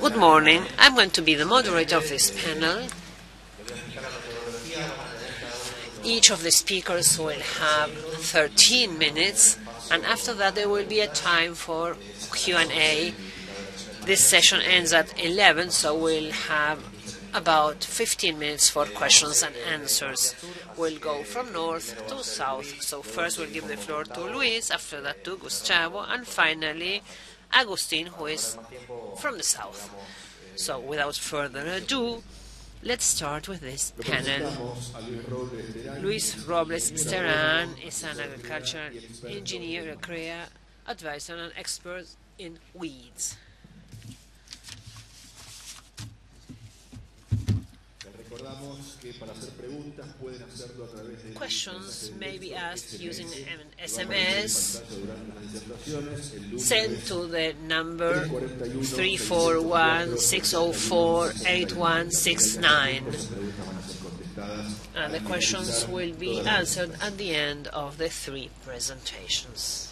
Good morning. I'm going to be the moderator of this panel. Each of the speakers will have 13 minutes, and after that there will be a time for Q&A. This session ends at 11, so we'll have about 15 minutes for questions and answers. We'll go from north to south. So first we'll give the floor to Luis, after that to Gustavo, and finally Agustin, who is from the south. So without further ado, let's start with this panel. Luis Robles Esteran is an agricultural engineer, a career advisor, and expert in weeds. Questions may be asked using an SMS sent to the number 341-604-8169. And ah, the questions will be answered at the end of the three presentations.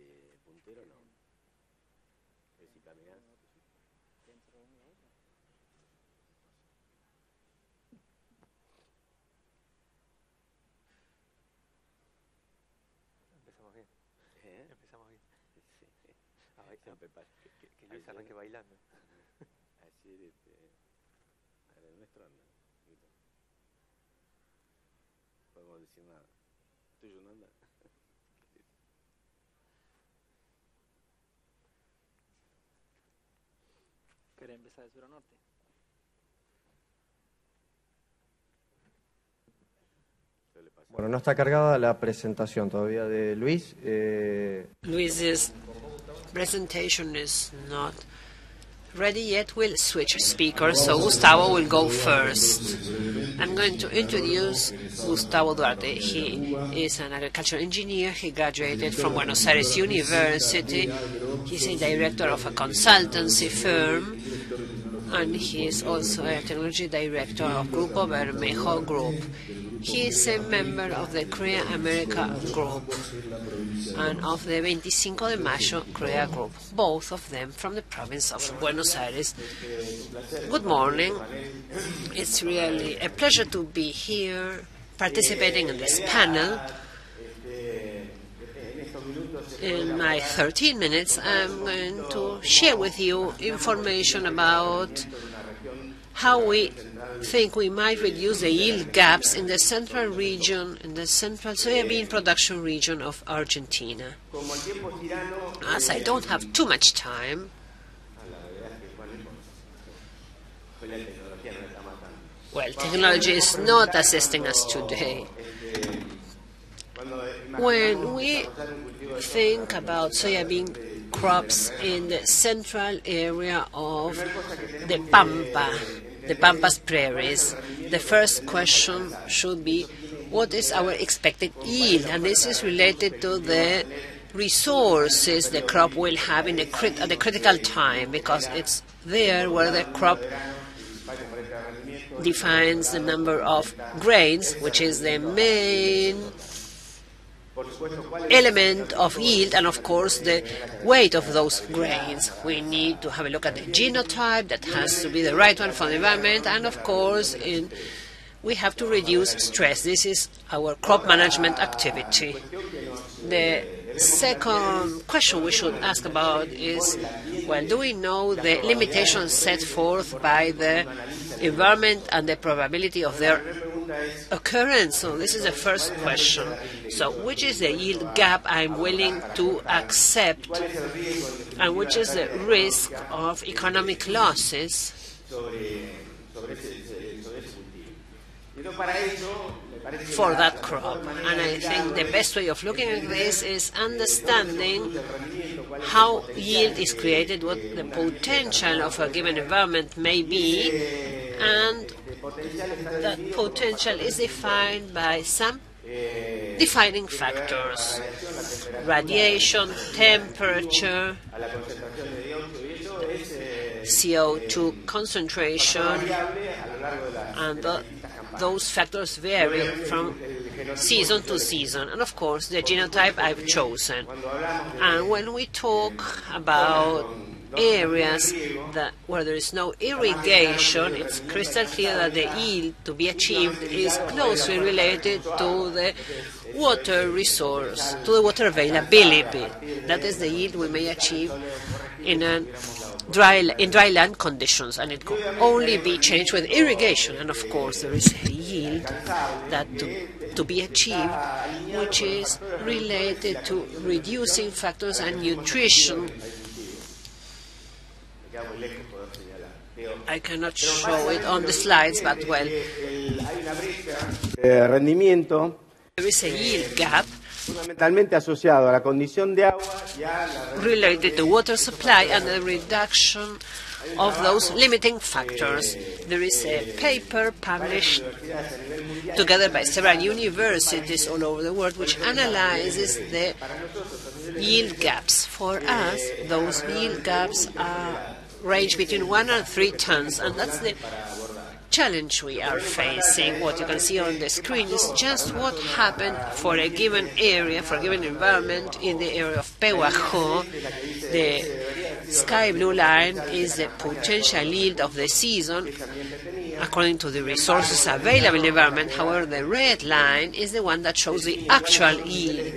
Este puntero no? ¿Es si caminas? Empezamos bien, ¿Eh? empezamos bien. Sí. A bailar. Que, que, Que Luis ayer- arranque bailando. Ayer, este, a anda. poquito. Podemos decir nada. ¿Tuyo no anda? ¿Querés empezar de sur a norte? ¿Qué le pasa? Bueno, no está cargada la presentación todavía de Luis. eh, Luis's presentation is not ready yet. We'll switch speakers, so Gustavo will go first. I'm going to introduce Gustavo Duarte. He is an agricultural engineer. He graduated from Buenos Aires University. He's a director of a consultancy firm, and he is also a technology director of Grupo Bermejo Group. He is a member of the CREA America Group and of the 25 de Mayo CREA Group, both of them from the province of Buenos Aires. Good morning. It's really a pleasure to be here participating in this panel. In my 13 minutes, I'm going to share with you information about how we think we might reduce the yield gaps in the central region, in the central soybean production region of Argentina. As I don't have too much time, well, technology is not assisting us today. When we think about soybean crops in the central area of the Pampa, the Pampas prairies, the first question should be what is our expected yield? And this is related to the resources the crop will have in a crit- at a critical time because it's there where the crop defines the number of grains, which is the main element of yield, and of course the weight of those grains. We need to have a look at the genotype that has to be the right one for the environment, and of course in we have to reduce stress. This is our crop management activity. The second question we should ask about is well, do we know the limitations set forth by the environment and the probability of their occurrence? So, this is the first question. So, which is the yield gap I'm willing to accept, and which is the risk of economic losses? for that crop. And I think the best way of looking at this is understanding how yield is created, what the potential of a given environment may be, and that potential is defined by some defining factors. radiation, temperature, CO2 concentration, and the, those factors vary from season to season. And of course, the genotype I've chosen. And when we talk about areas that where there is no irrigation, it's crystal clear that the yield to be achieved is closely related to the water resource, to the water availability. That is the yield we may achieve in a dry in dry land conditions, and it could only be changed with irrigation. And of course, there is a yield that to, to be achieved, which is related to reducing factors and nutrition I cannot show it on the slides, but well, de rendimiento. There is a yield gap. Fundamentalmente asociado a la condición de agua y a la related to water supply and the reduction of those limiting factors. There is a paper published together by several universities all over the world which analyzes the yield gaps. For us, those yield gaps are range between one and three tons, and that's the challenge we are facing. What you can see on the screen is just what happened for a given area, for a given environment in the area of Pehuajó. The sky blue line is the potential yield of the season according to the resources available in the environment. However, the red line is the one that shows the actual yield.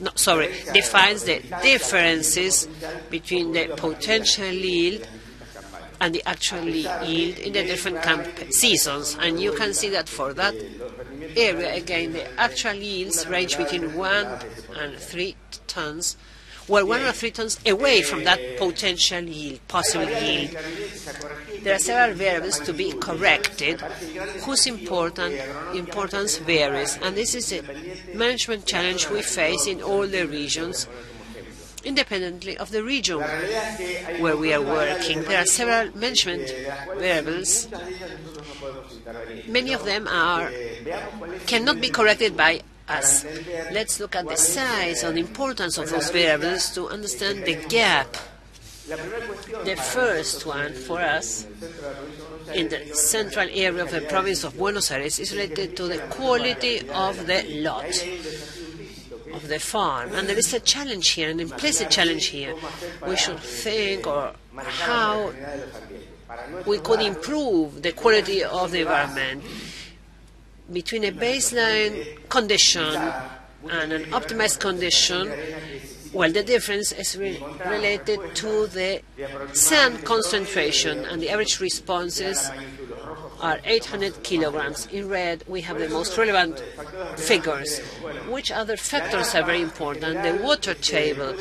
No, sorry, defines the differences between the potential yield and the actual yield in the different camp seasons. And you can see that for that area, again, the actual yields range between one and three tons, well, one or three tons away from that potential yield, possible yield. There are several variables to be corrected whose important importance varies, and this is a management challenge we face in all the regions independently of the region where we are working. There are several management variables. Many of them are cannot be corrected by us. Let's look at the size and importance of those variables to understand the gap. The first one for us in the central area of the province of Buenos Aires is related to the quality of the lot of the farm. And there is a challenge here, an implicit challenge here. We should think or how we could improve the quality of the environment between a baseline condition and an optimized condition. Well, the difference is re related to the sand concentration, and the average responses are 800 kilograms. In red, we have the most relevant figures. Which other factors are very important? The water table.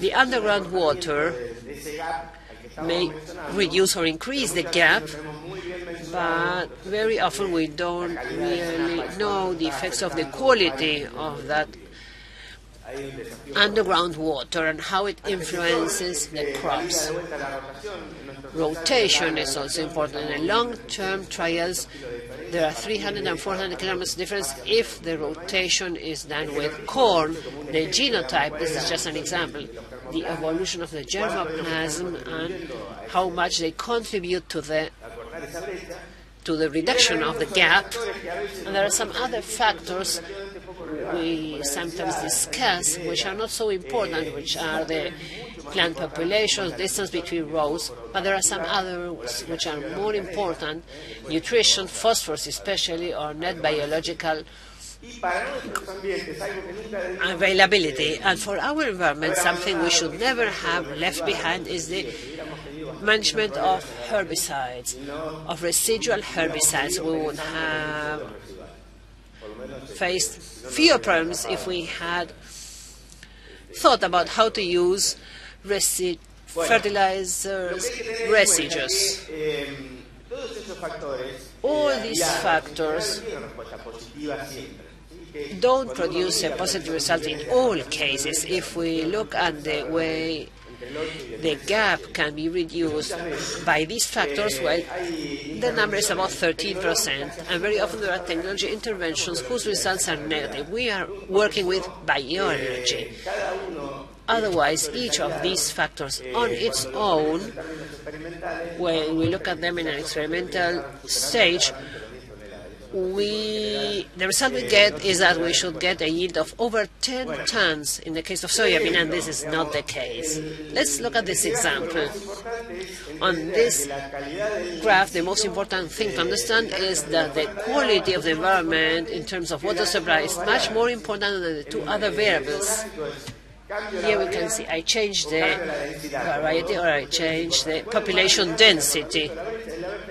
The underground water may reduce or increase the gap, but very often we don't really know the effects of the quality of that underground water and how it influences the crops. Rotation is also important. In long-term trials, there are 300 and 400 kilometers difference if the rotation is done with corn. The genotype, this is just an example, the evolution of the germplasm and how much they contribute to the to the reduction of the gap. And there are some other factors we sometimes discuss which are not so important, which are the plant populations, distance between rows, but there are some others which are more important, nutrition, phosphorus especially, or net biological availability. And for our environment, something we should never have left behind is the management of herbicides, of residual herbicides. We would have faced fewer problems if we had thought about how to use resi fertilizers residues. All these factors don't produce a positive result in all cases. If we look at the way the gap can be reduced by these factors, well, the number is about 13%. And very often there are technology interventions whose results are negative. We are working with bioenergy. Otherwise, each of these factors on its own, when we look at them in an experimental stage, we, the result we get is that we should get a yield of over 10 tons in the case of soybean, and this is not the case. Let's look at this example. On this graph, the most important thing to understand is that the quality of the environment in terms of water supply is much more important than the two other variables. Here we can see I changed the variety or I changed the population density.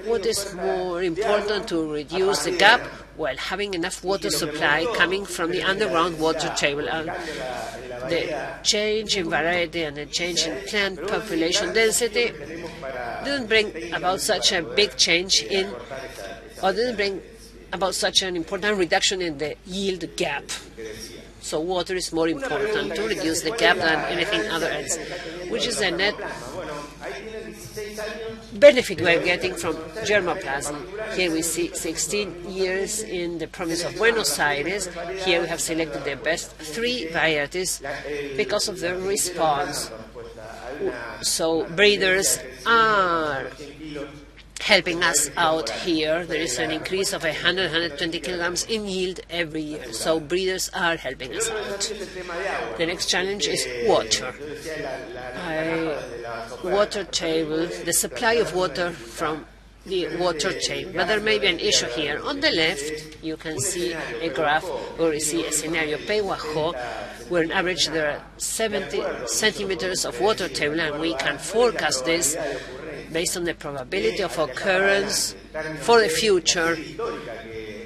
What is more important to reduce the gap? Well, having enough water supply coming from the underground water table. And the change in variety and the change in plant population density didn't bring about such a big change in, or didn't bring about such an important reduction in the yield gap. So water is more important to reduce the gap than anything other else, which is a net benefit we're getting from germplasm. Here we see 16 years in the province of Buenos Aires. Here we have selected the best three varieties because of their response. So breeders are helping us out here. There is an increase of 100, 120 kilograms in yield every year. So breeders are helping us out. The next challenge is water. I, water table, the supply of water from the water table. But there may be an issue here. On the left, you can see a graph where we see a scenario Pehuajó, where on average there are 70 centimeters of water table, and we can forecast this based on the probability of occurrence for the future,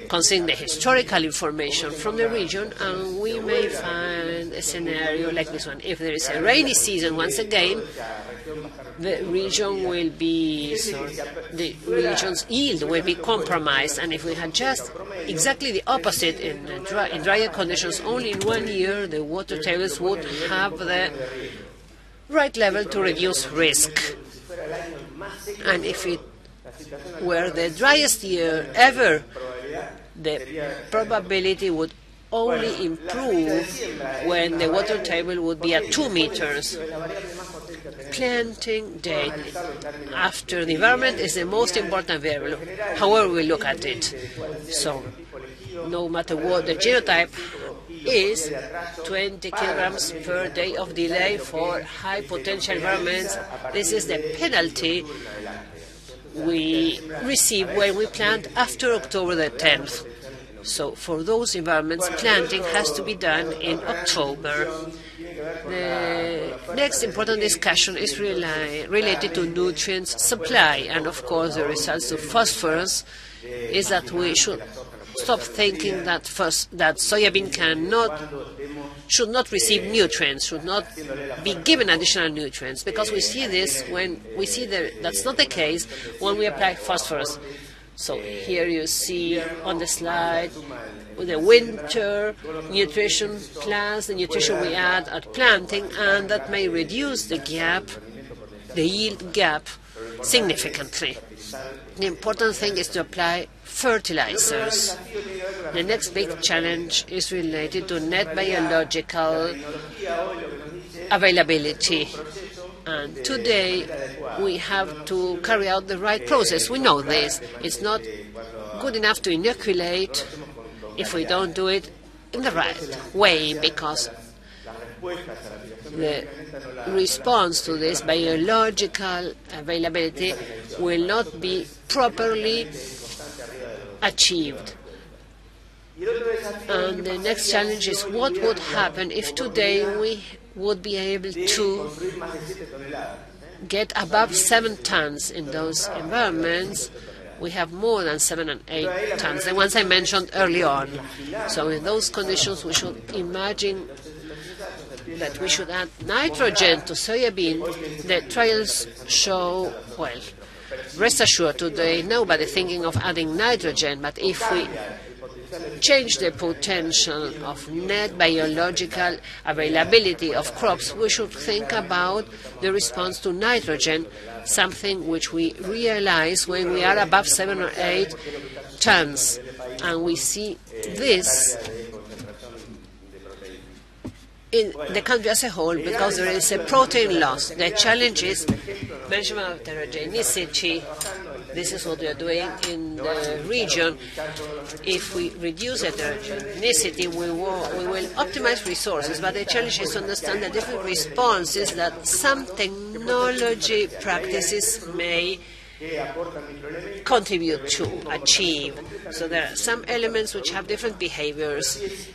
considering the historical information from the region, and we may find a scenario like this one. If there is a rainy season once again, the region will be, the region's yield will be compromised, and if we had just exactly the opposite in, dry, in drier conditions, only in one year the water tables would have the right level to reduce risk. And if it were the driest year ever, the probability would only improve when the water table would be at two meters. Planting date after the environment is the most important variable, however we look at it. So, no matter what the genotype is 20 kilograms per day of delay for high potential environments. This is the penalty we receive when we plant after October the 10th. So for those environments, planting has to be done in October. The next important discussion is related to nutrients supply, and of course the results of phosphorus is that we should stop thinking that first that soybean cannot should not receive nutrients, should not be given additional nutrients, because we see this when we see that that's not the case when we apply phosphorus. So here you see on the slide the winter nutrition plus the nutrition we add at planting, and that may reduce the gap, the yield gap, significantly. The important thing is to apply fertilizers. The next big challenge is related to net biological availability. And today we have to carry out the right process. We know this. It's not good enough to inoculate if we don't do it in the right way because the response to this biological availability will not be properly achieved. And the next challenge is what would happen if today we would be able to get above seven tons in those environments. We have more than seven and eight tons, the ones I mentioned early on. So in those conditions, we should imagine that we should add nitrogen to soybean. The trials show, well, rest assured today nobody thinking of adding nitrogen, but if we change the potential of net biological availability of crops, we should think about the response to nitrogen, something which we realize when we are above seven or eight tons. And we see this in the country as a whole because there is a protein loss. The challenge is measurement of heterogeneity. This is what we are doing in the region. If we reduce heterogeneity, we will, we will optimize resources, but the challenge is to understand the different responses that some technology practices may contribute to achieve. So there are some elements which have different behaviors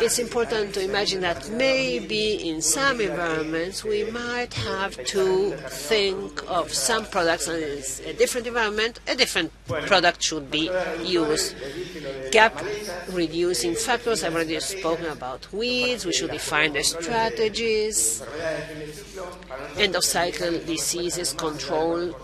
it's important to imagine that maybe in some environments we might have to think of some products and it's a different environment, a different product should be used. Gap reducing factors, I've already spoken about weeds, we should define the strategies, end of cycle diseases control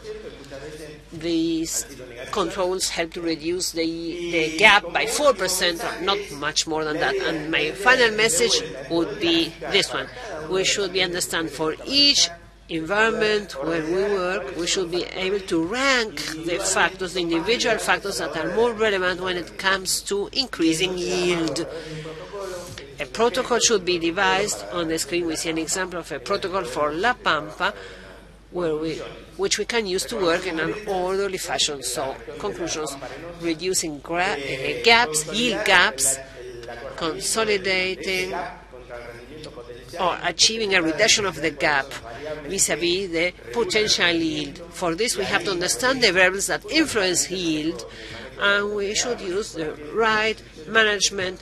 these controls help to reduce the, the gap by 4%, not much more than that. And my final message would be this one. We should be understand for each environment where we work, we should be able to rank the factors, the individual factors that are more relevant when it comes to increasing yield. A protocol should be devised. On the screen we see an example of a protocol for La Pampa, where we, which we can use to work in an orderly fashion. So, conclusions, reducing uh, gaps, yield gaps, consolidating or achieving a reduction of the gap vis-à-vis -vis the potential yield. For this, we have to understand the variables that influence yield, and we should use the right management,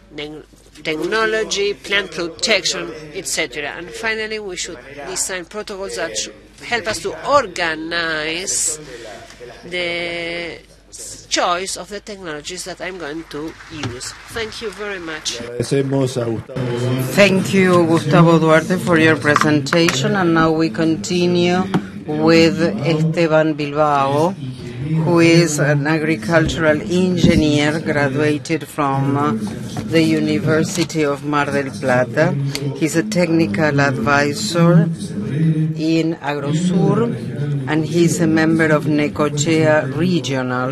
technology, plant protection, etc. And finally, we should design protocols that help us to organize the choice of the technologies that I'm going to use. Thank you very much. Thank you, Gustavo Duarte, for your presentation. And now we continue with Esteban Bilbao, who is an agricultural engineer graduated from uh, the University of Mar del Plata. He's a technical advisor in Agrosur, and he's a member of Necochea Regional.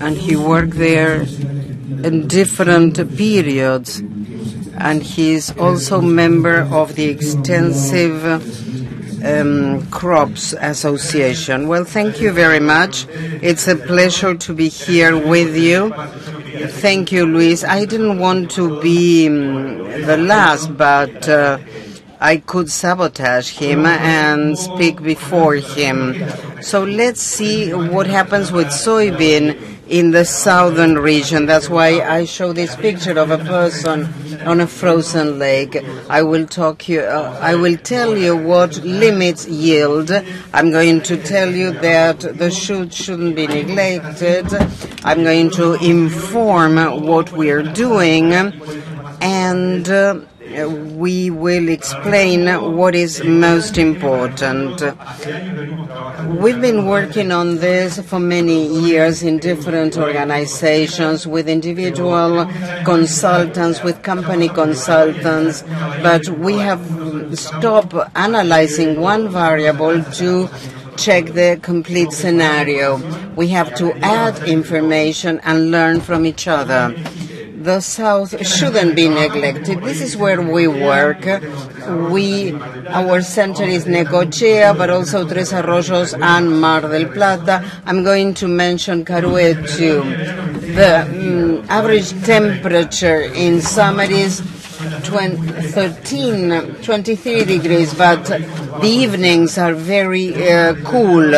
And he worked there in different periods, and he's also member of the extensive um, Crops Association. Well, thank you very much. It's a pleasure to be here with you. Thank you, Luis. I didn't want to be um, the last, but uh, I could sabotage him and speak before him. So let's see what happens with soybean in the southern region. That's why I show this picture of a person on a frozen lake. I will talk you. Uh, I will tell you what limits yield. I'm going to tell you that the shoot shouldn't be neglected. I'm going to inform what we're doing, and. Uh, we will explain what is most important. We've been working on this for many years in different organizations with individual consultants, with company consultants, but we have stopped analyzing one variable to check the complete scenario. We have to add information and learn from each other the South shouldn't be neglected. This is where we work. We, our center is Necochea, but also Tres Arroyos and Mar del Plata. I'm going to mention Carué too. The um, average temperature in summer is 20, 13, 23 degrees, but the evenings are very uh, cool.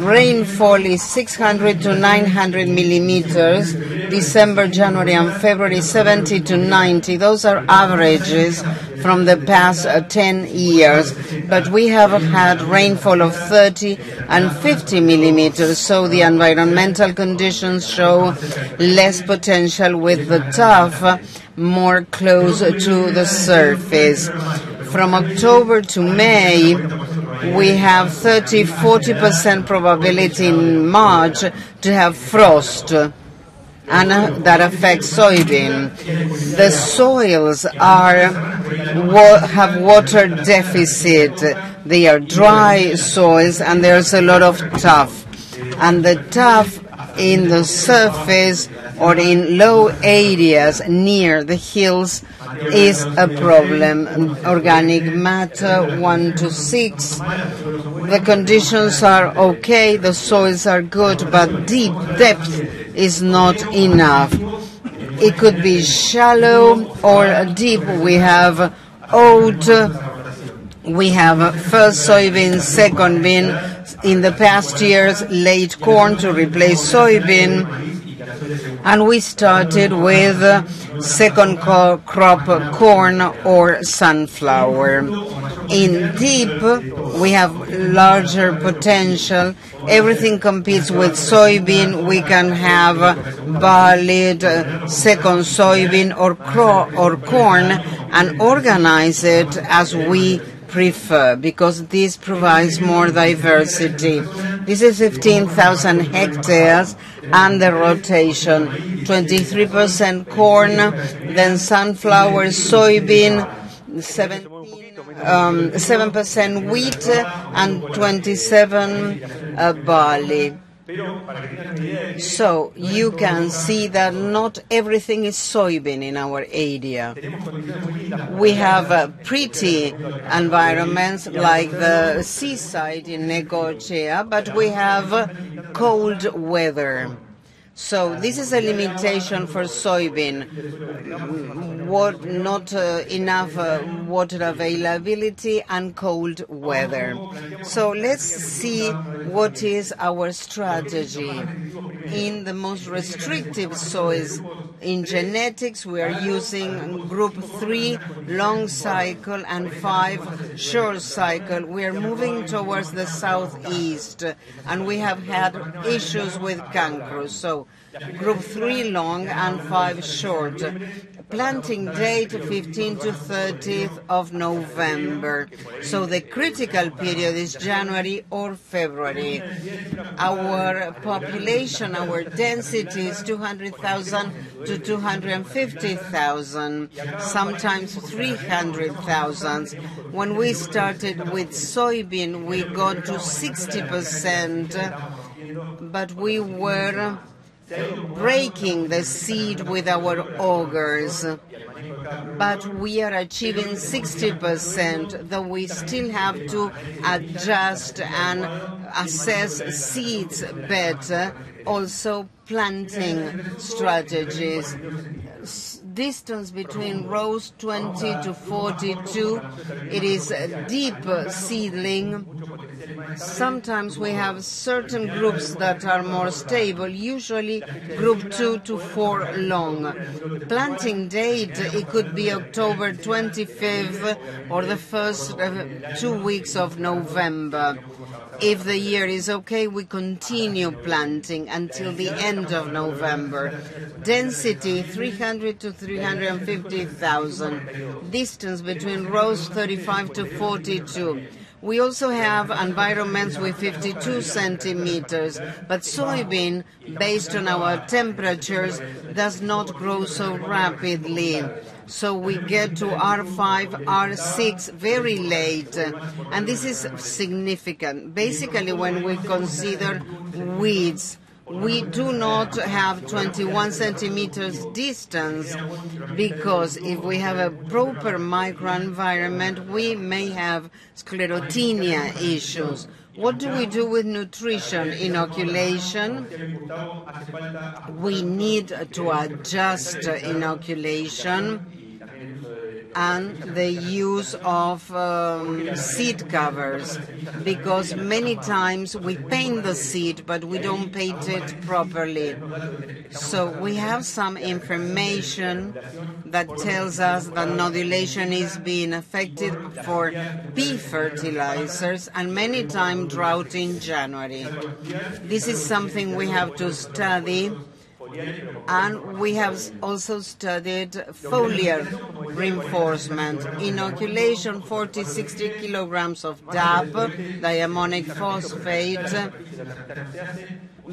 Rainfall is 600 to 900 millimeters. December, January, and February 70 to 90. Those are averages from the past uh, 10 years. But we have had rainfall of 30 and 50 millimeters, so the environmental conditions show less potential with the tuff more close to the surface. From October to May, we have 30 40% probability in March to have frost and that affects soybean. The soils are have water deficit. They are dry soils and there's a lot of tuff. And the tuff in the surface or in low areas near the hills is a problem. Organic matter 1 to 6. The conditions are okay, the soils are good, but deep depth is not enough. It could be shallow or deep. We have oat, we have first soybean, second bean. In the past years, late corn to replace soybean. And we started with second crop corn or sunflower. In deep, we have larger potential. Everything competes with soybean. We can have barley, uh, second soybean or, or corn and organize it as we prefer because this provides more diversity. This is 15,000 hectares and the rotation 23% corn, then sunflower, soybean, 17, um, 7% wheat, and 27 uh, barley. So you can see that not everything is soybean in our area. We have uh, pretty environments like the seaside in Necochea, but we have cold weather. So this is a limitation for soybean. What, not uh, enough uh, water availability and cold weather. So let's see what is our strategy. In the most restrictive soils, in genetics, we are using group 3 long cycle and 5 short cycle. We are moving towards the southeast and we have had issues with cancro. So group 3 long and 5 short. Planting date 15 to 30th of November. So the critical period is January or February. Our population, our density is 200,000 to 250,000, sometimes 300,000. When we started with soybean, we got to 60%, but we were breaking the seed with our augers. But we are achieving 60%, though we still have to adjust and assess seeds better, also planting strategies. Distance between rows 20 to 42, it is a deep seedling Sometimes we have certain groups that are more stable, usually group 2 to 4 long. Planting date, it could be October 25th or the first two weeks of November. If the year is okay, we continue planting until the end of November. Density 300 to 350,000. Distance between rows 35 to 42. We also have environments with 52 centimeters, but soybean, based on our temperatures, does not grow so rapidly. So we get to R5, R6 very late, and this is significant. Basically, when we consider weeds, we do not have 21 centimeters distance because if we have a proper microenvironment, we may have sclerotinia issues. What do we do with nutrition? Inoculation. We need to adjust inoculation and the use of um, seed covers because many times we paint the seed but we don't paint it properly. So we have some information that tells us that nodulation is being affected for pea fertilizers and many times drought in January. This is something we have to study And we have also studied foliar reinforcement, inoculation 40, 60 kilograms of DAP, diammonic phosphate.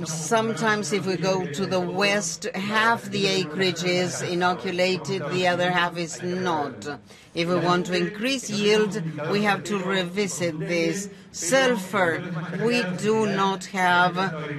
Sometimes if we go to the west, half the acreage is inoculated, the other half is not. If we want to increase yield, we have to revisit this. Sulfur, we do not have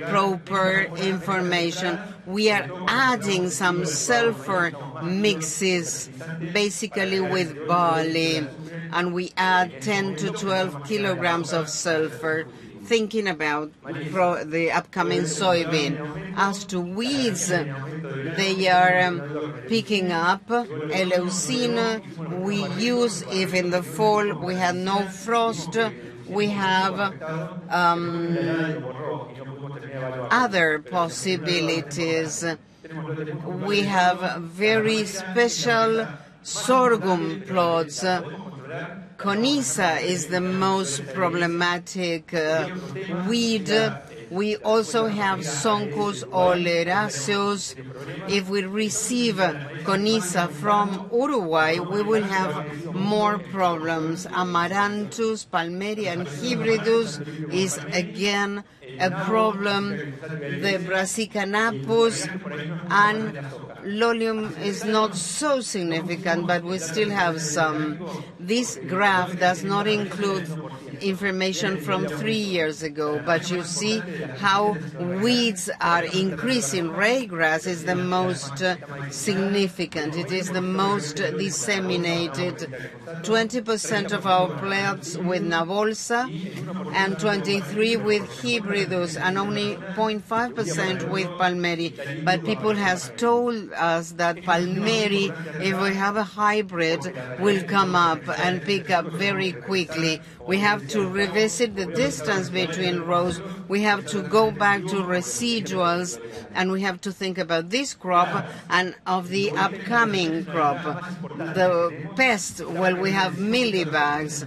proper information. We are adding some sulfur mixes, basically with barley, and we add 10 to 12 kilograms of sulfur thinking about the upcoming soybean. As to weeds, they are um, picking up. Eleusine we use if in the fall we have no frost. We have um, other possibilities. We have very special sorghum plots. Conyza is the most problematic uh, weed. We also have Sonchus oleraceus. If we receive Conyza from Uruguay, we will have more problems. Amaranthus, Palmeria, and Hybridus is again a problem. The Brassica napus and Lolium is not so significant, but we still have some. This graph does not include information from three years ago, but you see how weeds are increasing. Ryegrass is the most uh, significant. It is the most disseminated. 20% of our plants with Navolsa and 23 with Hybridus and only 0.5% with Palmeri. But people has told us that Palmeri, if we have a hybrid, will come up and pick up very quickly. We have to revisit the distance between rows. We have to go back to residuals and we have to think about this crop and of the upcoming crop. The pest, well, we have millibags.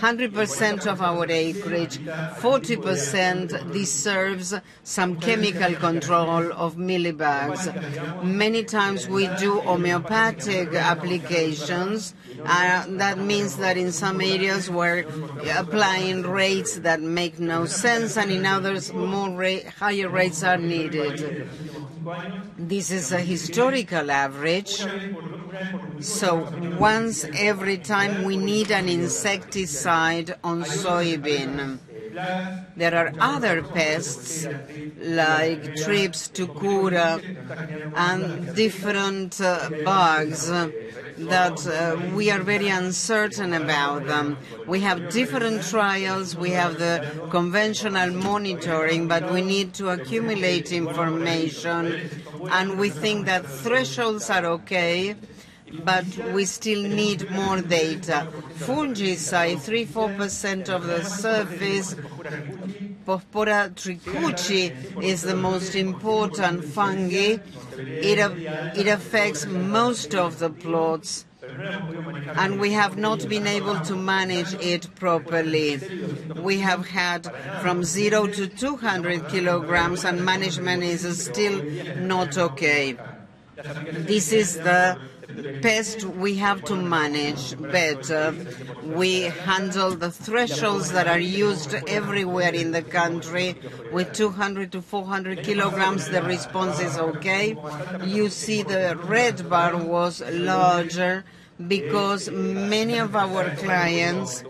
100% of our acreage, 40% deserves some chemical control of millibags. Many times we do homeopathic applications. Uh, that means that in some areas we're applying rates that make no sense, and in others more higher rates are needed. This is a historical average. So once every time we need an insecticide on soybean. There are other pests like thrips, tucura, and different uh, bugs that uh, we are very uncertain about them. We have different trials, we have the conventional monitoring, but we need to accumulate information, and we think that thresholds are okay but we still need more data. Fungicide, 3-4% of the surface. Cercospora kikuchii is the most important fungi. It, it affects most of the plots and we have not been able to manage it properly. We have had from zero to 200 kilograms and management is still not okay. This is the pest we have to manage better. We handle the thresholds that are used everywhere in the country with 200 to 400 kilograms. The response is okay. You see the red bar was larger because many of our clients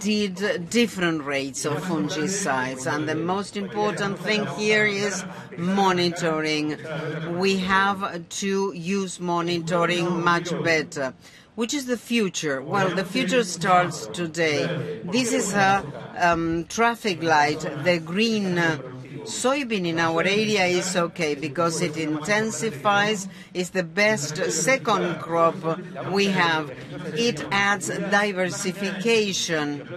did different rates of fungicides. And the most important thing here is monitoring. We have to use monitoring much better. Which is the future? Well, the future starts today. This is a um, traffic light, the green soybean in our area is okay because it intensifies, it's the best second crop we have. It adds diversification,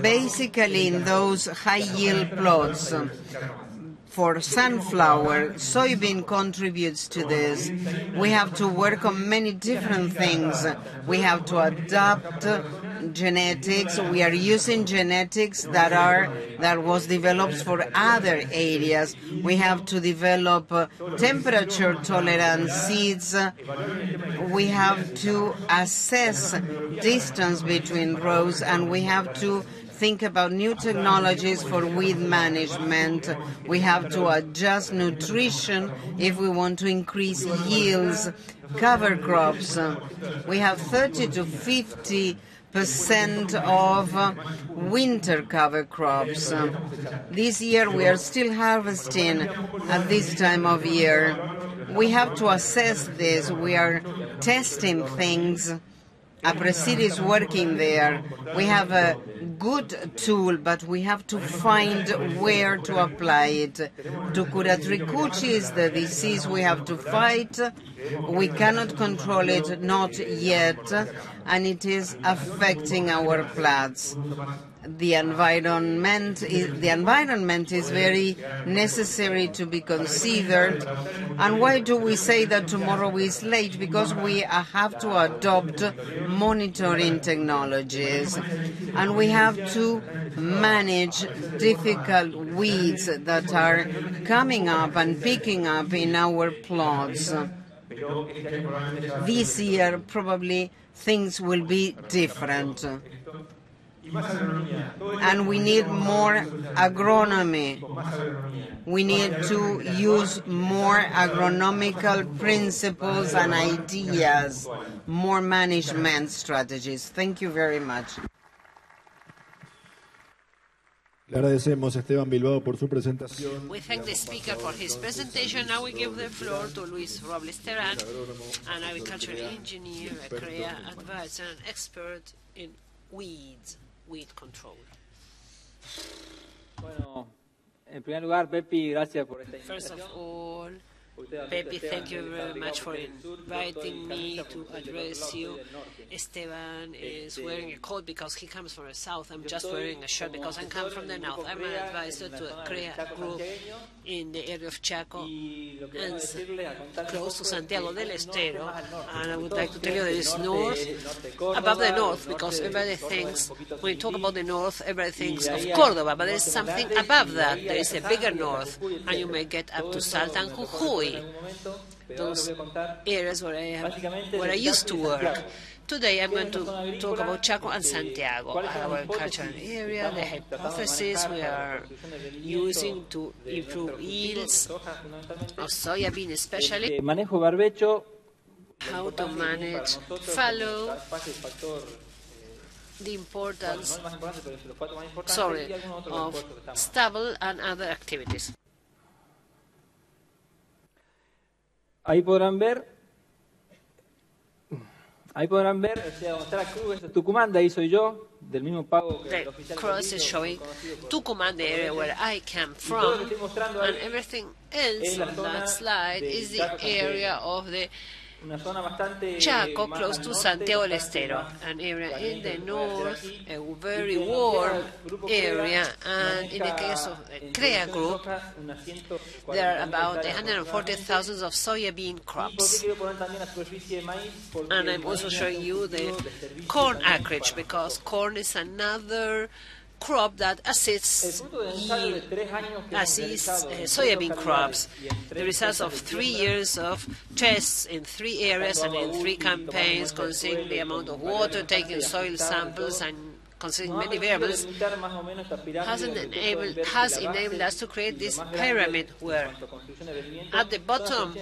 basically in those high yield plots. For sunflower, soybean contributes to this. We have to work on many different things. We have to adapt genetics. We are using genetics that are that was developed for other areas. We have to develop uh, temperature tolerant seeds. We have to assess distance between rows, and we have to think about new technologies for weed management. We have to adjust nutrition if we want to increase yields. Cover crops. We have 30 to 50 percent of winter cover crops. This year we are still harvesting at this time of year. We have to assess this. We are testing things. Aapresid is working there. We have a good tool, but we have to find where to apply it. Tukuratrikuchi is the disease we have to fight. We cannot control it, not yet, and it is affecting our plants. The environment is, the environment is very necessary to be considered. And why do we say that tomorrow is late? Because we have to adopt monitoring technologies, and we have to manage difficult weeds that are coming up and picking up in our plots. This year, probably things will be different. And we need more agronomy. We need to use more agronomical principles and ideas, more management strategies. Thank you very much. Le agradecemos a Esteban Bilbao por su presentación. We thank the speaker for his presentation. Now we give the floor to Luis Robles Terán, an agricultural engineer, a career advisor, and expert in weeds, weed control. Bueno, en primer lugar, Pepi, gracias por esta First of invitación. all, Pepe, thank you very much for inviting me to address you. yo del norte. Esteban is wearing a coat because he comes from the south. I'm just wearing a shirt because I come from the north. I'm an advisor to a CREA group in the area of Chaco. Y lo que and vengo a decirle, a contar un close to poco es que Santiago del Estero, más al norte. and I would like to tell you creen there que is el north es el norte de Córdoba, above the north because everybody Córdoba es un thinks when you talk about the north, everybody thinks of Córdoba, but there is something above that. There is a bigger north, and you may get up to Salta and Jujuy. En algún momento, pero ahora Those les voy a contar areas where I, have, where I used to Chaco y de work. Today I'm going es la zona to talk about Chaco and Santiago, ¿cuáles son our agricultural area, the hypothesis we are construcción del rendimiento using to improve yields of soybean especially, Este, manejo barbecho, la how to importancia que tiene para manage fallow, factor, eh, the importance no el más importante, pero es los cuatro más importantes sorry, y algunos otros of impuestos que estamos. stubble and other activities. Ahí podrán ver, ahí podrán ver, o sea, donde está la cruz, es Tucumán, de ahí soy yo, del mismo pago que el oficial cross is showing Tucumán, the area where I lo from, and everything else on that slide is the area of the Chaco, close to Santiago del Estero, an area in the que puede hacer north, a very warm el grupo CREA area, and in the case of CREA group, soja unas 140.000 there are about 140,000 of soybean ¿Y crops. quiero poner también la superficie de maíz? Porque And I'm also showing you the cultivo de servicio corn acreage because corn is another crop that assists fruto de ensayo de yield, tres años que hemos assists uh, soybean crops. The results of three years of tests in three areas and in three campaigns, considering the amount of water, taking soil samples, and considering many variables, delimitar más o menos esta pirámide has enabled, pueden ver que has enabled us to create this pyramid where cuanto a construcción de rendimiento at the bottom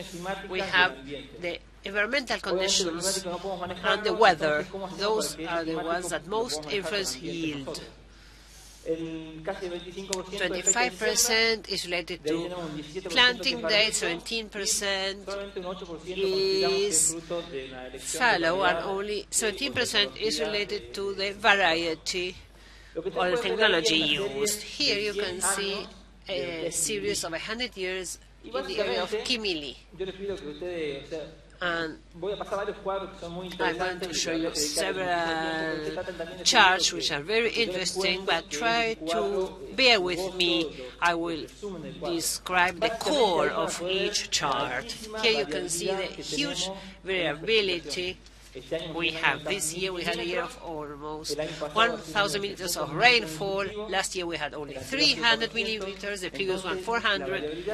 we have the environmental conditions climático no podemos and the weather. entonces, ¿cómo hacemos Those para que ese are the ones that most influence con el ambiente yield. Nosotros? El casi 25% de efecto de siembra, 25% is related to tenemos un 17% planting date, 17% solamente un 8% consideramos que es is fruto de la elección de fallow, and only y 17% is related to the variety or the ustedes pueden ver ahí technology en la serie used. Here you can see a series of 100 years in the area of and I'm going to show you several charts which are very interesting, but try to bear with me. I will describe the core of each chart. Here you can see the huge variability we have this year we had a year of almost 1,000 millimeters of rainfall. Last year we had only 300 millimeters. The previous one 400.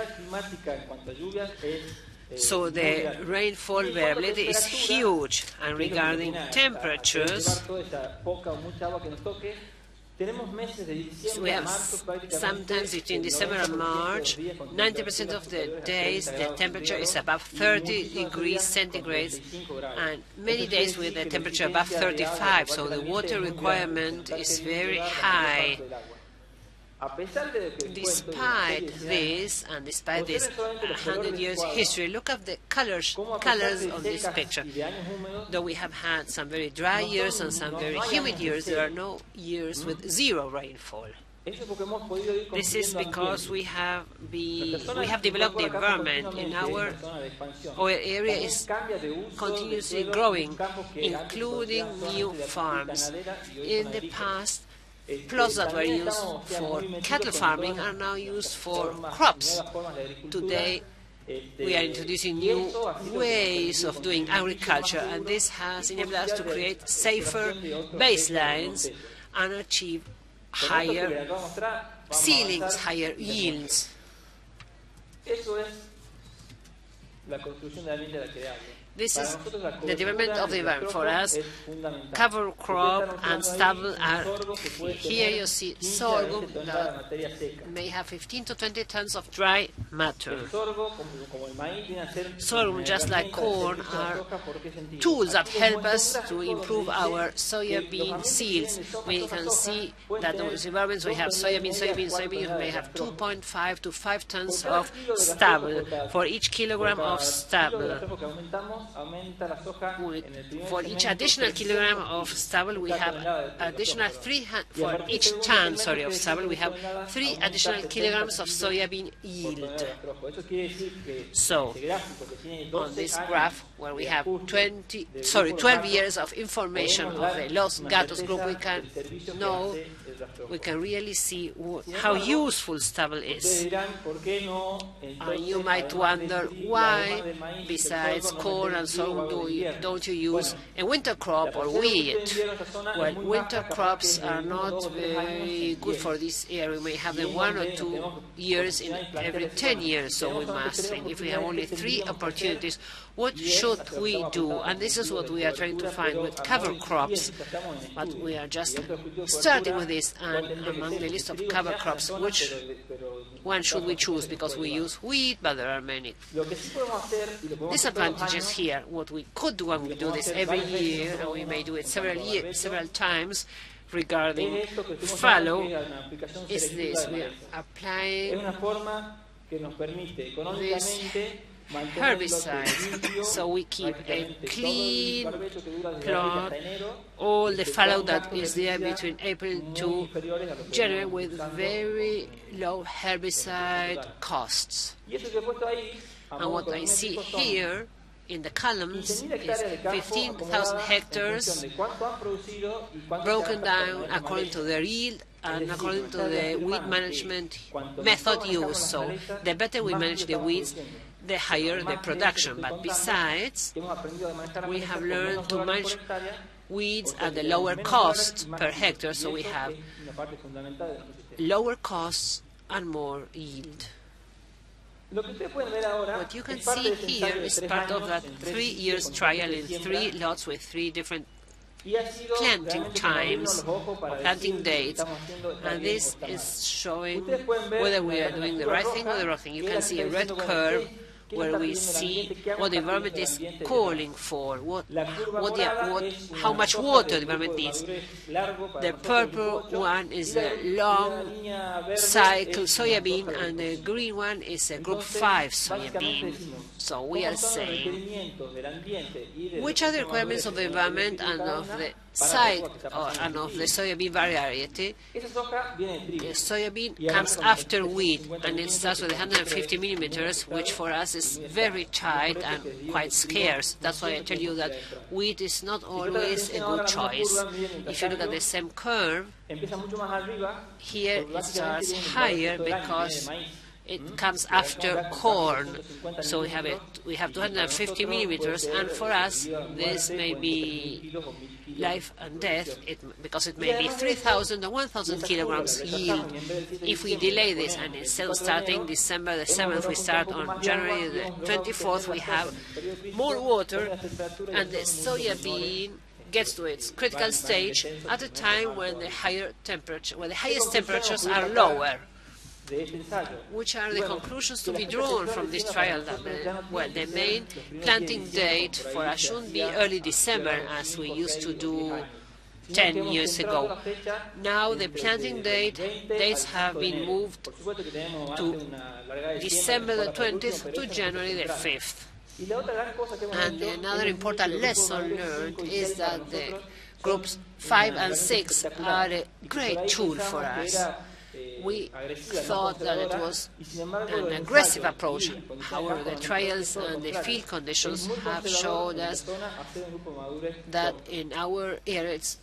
So the rainfall variability is huge. And regarding temperatures, we have sometimes between December and March, 90% of the days the temperature is above 30 degrees centigrade, and many days with the temperature above 35, so the water requirement is very high. Despite this, and despite this 100 years history, look at the colors, colors of this picture. Though we have had some very dry years and some very humid years, there are no years with zero rainfall. This is because we have be, we have developed the environment in our our area is continuously growing, including new farms. In the past, plots that were used for cattle farming are now used for crops. Today, we are introducing new ways of doing agriculture, and this has enabled us to create safer baselines and achieve higher ceilings, higher yields. This is the development of the environment. For us, cover crop and stubble are here you see sorghum that may have 15 to 20 tons of dry matter. Sorghum, just like corn, are tools that help us to improve our soybean seeds. We can see that in those environments we have soybean, soybean, soybean, we may have 2.5 to 5 tons of stubble for each kilogram of stubble for each additional kilogram of stubble, we have additional three for each ton, sorry, of stubble, we have three additional kilograms of soybean yield. So on this graph, where we have 20, sorry, 12 years of information of eh, the Los Gatos group, we can know, we can really see how useful stubble is. And you might wonder why, besides corn and so do you, don't you use a winter crop or wheat? Well, winter crops are not very good for this area. We may have them one or two years in every 10 years, so we must think. If we have only three opportunities what should we do? And this is what we are trying to find with cover crops. But we are just starting with this, and among the list of cover crops, which one should we choose? Because we use wheat, but there are many disadvantages here. What we could do, and we do this every year, and we may do it several years, several times regarding fallow is this. We are applying this herbicides. so we keep a clean plot. All the fallow that is there between April to January with very low herbicide costs. And what I see here in the columns is 15,000 hectares broken down according to their yield and according to the weed management method used. So the better we manage the weeds, the higher the production. But besides, we have learned to manage weeds at a lower cost per hectare, so we have lower costs and more yield. What you can see here is part of that three years trial in three lots with three different planting times, planting dates, and this is showing whether we are doing the right thing or the wrong thing. You can see a red curve where we see what the environment is calling for, what, what, the, what how much water the environment needs. The purple one is the long cycle soybean, and the green one is a group 5 soybean. So we are saying which are the requirements of the environment and of the side. Oh, and of the soybean variety, the soybean comes after wheat and it starts with 150 millimeters, which for us is very tight and quite scarce. That's why I tell you that wheat is not always a good choice. If you look at the same curve, here it starts higher because it comes after corn. So we have it. We have 250 millimeters, and for us, this may be life and death it, because it may be 3,000 or 1,000 kilograms yield. If we delay this, and instead of starting December the 7th, we start on January the 24th, we have more water, and the soya bean gets to its critical stage at a time when the higher temperature, when the highest temperatures are lower. Which are the conclusions to be drawn from this trial? That uh, well, the main planting date for us shouldn't be early December, as we used to do 10 years ago. Now the planting date dates have been moved to December the 20th to January the 5th. And another important lesson learned is that the groups 5 and 6 are a great tool for us. We thought that it was an aggressive approach. However, the trials and the field conditions have showed us that in our area it's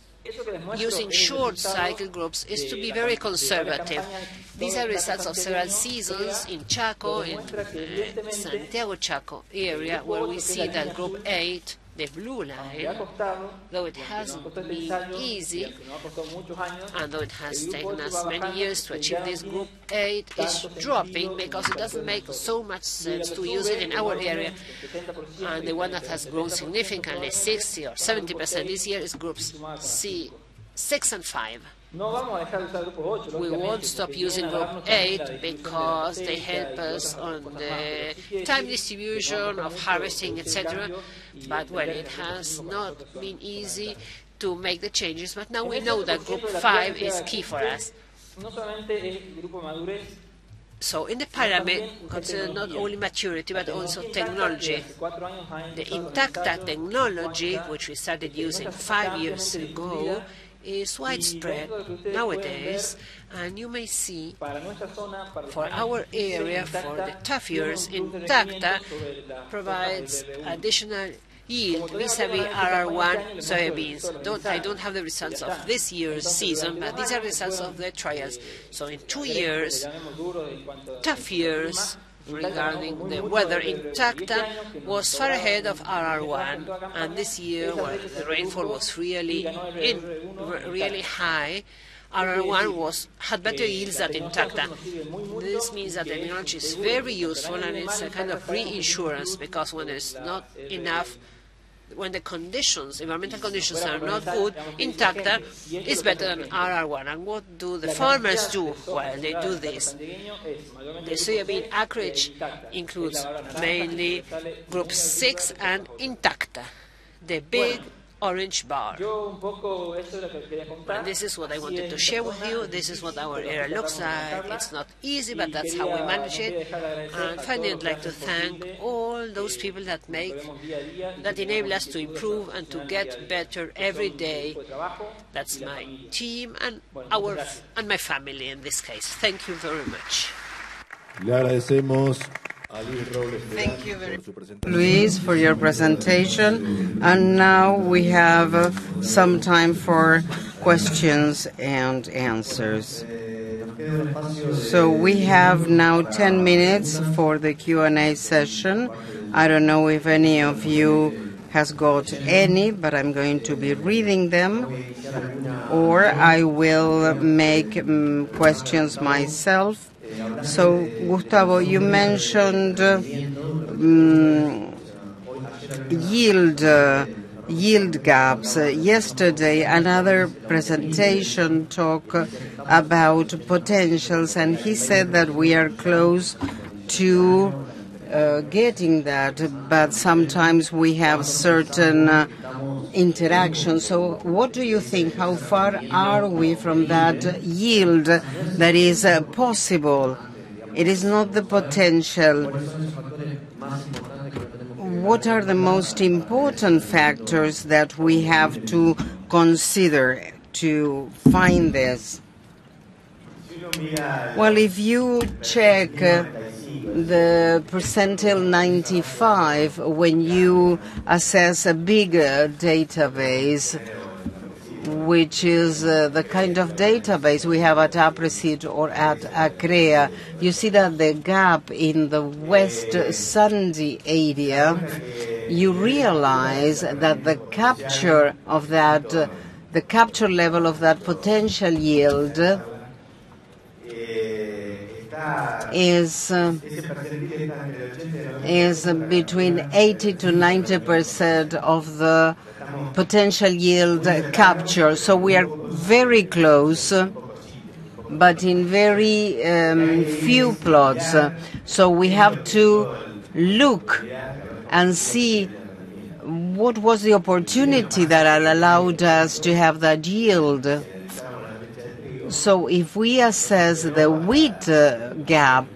using short cycle groups is to be very conservative. These are results of several seasons in Chaco, in uh, Santiago Chaco area, where we see that group 8, the blue line, though it hasn't been easy, and though it has taken us many years to achieve this group 8, is dropping because it doesn't make so much sense to use it in our area. And the one that has grown significantly, 60 or 70% this year, is groups C, 6 and 5. We won't stop using group 8 because they help us on the time distribution of harvesting, etc. But well, it has not been easy to make the changes, but now we know that group 5 is key for us. So in the pyramid, consider not only maturity but also technology. The Intacta technology, which we started using five years ago, is widespread nowadays, and you may see for our area, for the tough years, Intacta provides additional yield vis-à-vis RR1 soybeans. Don't, I don't have the results of this year's season, but these are results of the trials. So in two years, tough years, regarding the weather in Intacta was far ahead of RR1, and this year, where the rainfall was really in, really high, RR1 was, had better yields than Intacta. This means that the technology is very useful and it's a kind of reinsurance because when there's not enough when the conditions, environmental conditions are not good, Intacta is better than RR1. And what do the farmers do? while they do this. The soybean acreage includes mainly group 6 and Intacta, the big orange bar. And this is what I wanted to share with you. This is what our area looks like. It's not easy, but that's how we manage it. And finally, I'd like to thank all those people that make, that enable us to improve and to get better every day. That's my team and our and my family in this case. Thank you very much. Thank you very Luis, for your presentation. And now we have uh, some time for questions and answers. So we have now 10 minutes for the Q&A session. I don't know if any of you has got any, but I'm going to be reading them, or I will make um, questions myself. So, Gustavo, you mentioned um, yield yield gaps. Uh, yesterday, another presentation talked about potentials, and he said that we are close to uh, getting that, but sometimes we have certain uh, interaction. So, what do you think? How far are we from that yield that is uh, possible? It is not the potential. What are the most important factors that we have to consider to find this? Well, if you check uh, the percentile 95 when you assess a bigger database, which is uh, the kind of database we have at Aapresid or at AACREA, you see that the gap in the West Sandy area, you realize that the capture of that, uh, the capture level of that potential yield is uh, is between 80 to 90 percent of the potential yield capture. So we are very close, but in very um, few plots. So we have to look and see what was the opportunity that allowed us to have that yield. So if we assess the wheat uh, gap,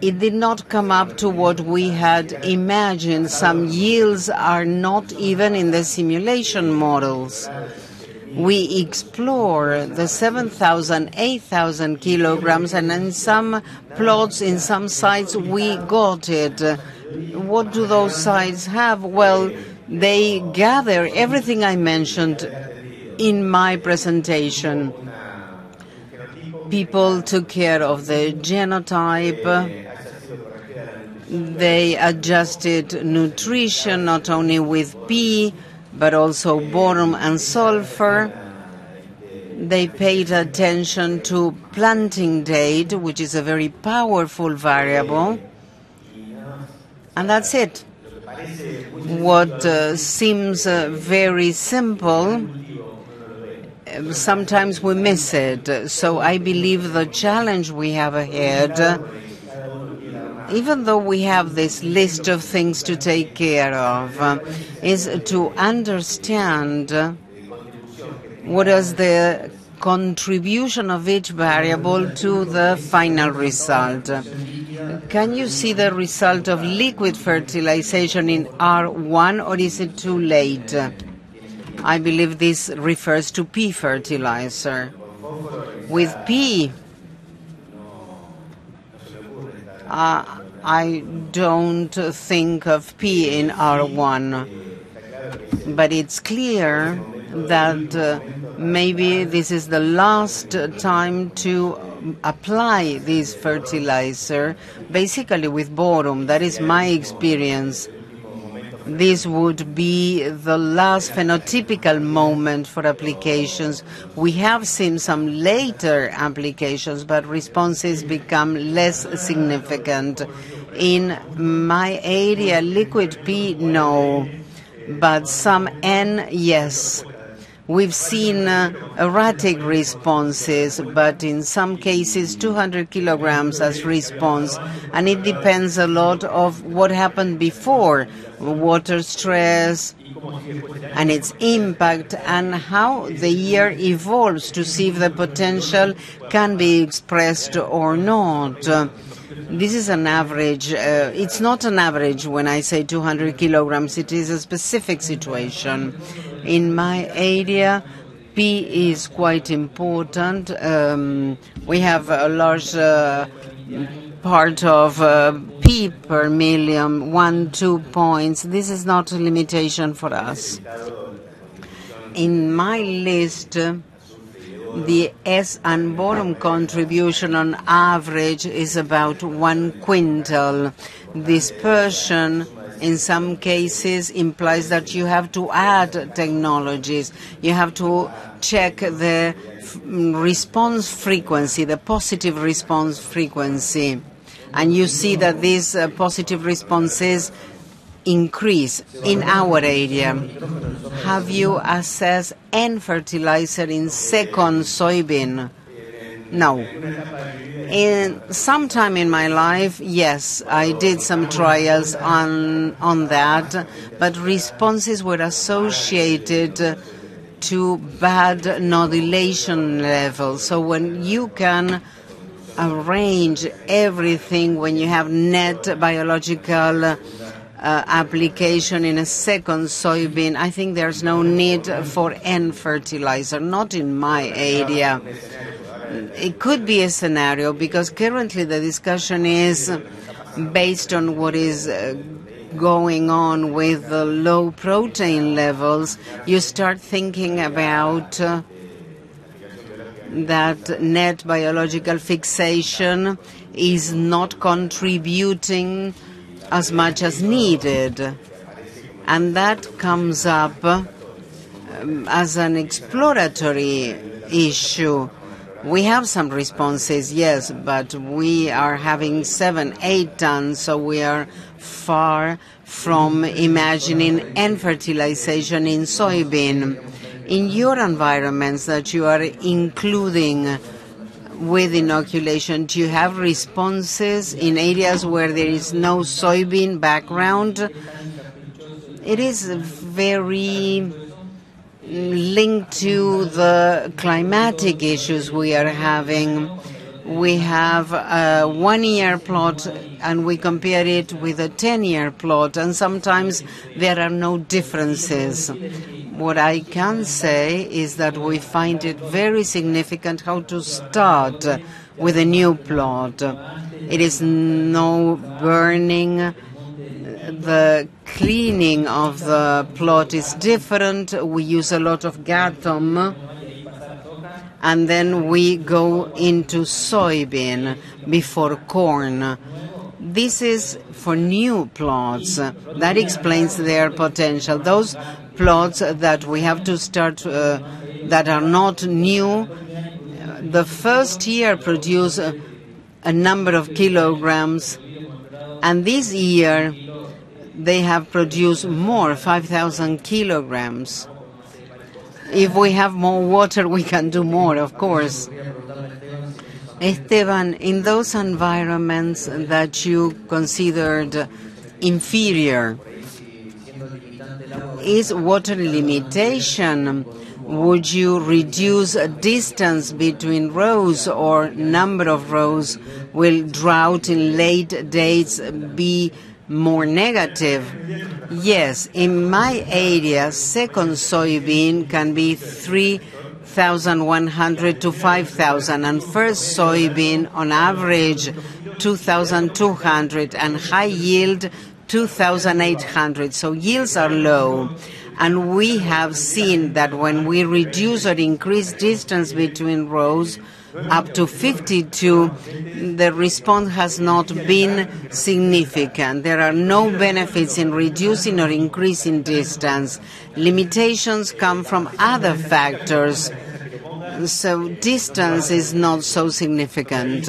it did not come up to what we had imagined. Some yields are not even in the simulation models. We explore the 7,000, 8,000 kilograms, and in some plots, in some sites, we got it. What do those sites have? Well, they gather everything I mentioned in my presentation. People took care of the genotype. They adjusted nutrition not only with P, but also boron and sulfur. They paid attention to planting date, which is a very powerful variable. And that's it. What uh, seems uh, very simple sometimes we miss it. So I believe the challenge we have ahead, even though we have this list of things to take care of, is to understand what is the contribution of each variable to the final result. Can you see the result of liquid fertilization in R1 or is it too late? I believe this refers to P fertilizer. With P, uh, I don't think of P in R1, but it's clear that uh, maybe this is the last time to apply this fertilizer, basically with boron. That is my experience this would be the last phenotypical moment for applications. We have seen some later applications, but responses become less significant. In my area, liquid P, no, but some N, yes. We've seen uh, erratic responses, but in some cases 200 kilograms as response, and it depends a lot of what happened before, water stress, and its impact, and how the year evolves to see if the potential can be expressed or not. This is an average. Uh, it's not an average when I say 200 kilograms. It is a specific situation. In my area, P is quite important. Um, we have a large uh, part of uh, P per million, one, two points. This is not a limitation for us. In my list, the S and boron contribution on average is about one quintal. Dispersion in some cases implies that you have to add technologies. You have to check the response frequency, the positive response frequency. And you see that these uh, positive responses increase in our area. Have you assessed N fertilizer in second soybean? No. In sometime in my life, yes, I did some trials on on that, but responses were associated to bad nodulation levels. So when you can arrange everything, when you have net biological uh, application in a second soybean, I think there's no need for N fertilizer, not in my area. It could be a scenario because currently the discussion is based on what is uh, going on with the low protein levels, you start thinking about uh, that net biological fixation is not contributing as much as needed. And that comes up um, as an exploratory issue. We have some responses, yes, but we are having seven, eight tons, so we are far from imagining N fertilization in soybean. In your environments that you are including with inoculation, do you have responses in areas where there is no soybean background? It is very linked to the climatic issues we are having. We have a one-year plot and we compare it with a 10-year plot, and sometimes there are no differences. What I can say is that we find it very significant how to start with a new plot. It is no burning the cleaning of the plot is different. We use a lot of Gatton, and then we go into soybean before corn. This is for new plots. That explains their potential. Those plots that we have to start uh, that are not new, the first year produce a, a number of kilograms, and this year they have produced more, 5,000 kilograms. If we have more water, we can do more, of course. Esteban, in those environments that you considered inferior, is water limitation? Would you reduce distance between rows or number of rows? Will drought in late dates be more negative. Yes, in my area, second soybean can be 3,100 to 5,000, and first soybean on average 2,200, and high yield 2,800. So yields are low. And we have seen that when we reduce or increase distance between rows, up to 52, the response has not been significant. There are no benefits in reducing or increasing distance. Limitations come from other factors. So distance is not so significant.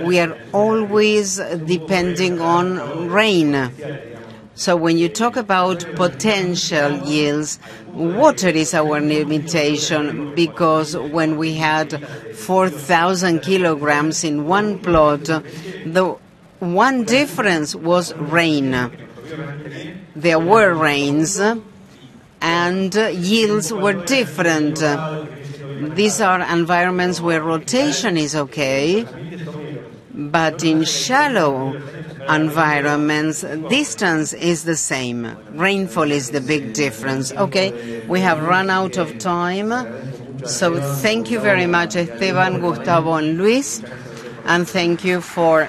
We are always depending on rain. So when you talk about potential yields, water is our limitation because when we had 4,000 kilograms in one plot, the one difference was rain. There were rains and yields were different. These are environments where rotation is okay, but in shallow environments, distance is the same. Rainfall is the big difference. Okay, we have run out of time. So thank you very much, Esteban, Gustavo, and Luis, and thank you for